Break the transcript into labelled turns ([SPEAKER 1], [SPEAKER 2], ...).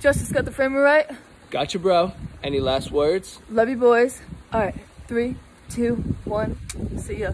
[SPEAKER 1] Justice got the framer right.
[SPEAKER 2] Gotcha, bro. Any last words?
[SPEAKER 1] Love you, boys. All right, three, two, one. See ya.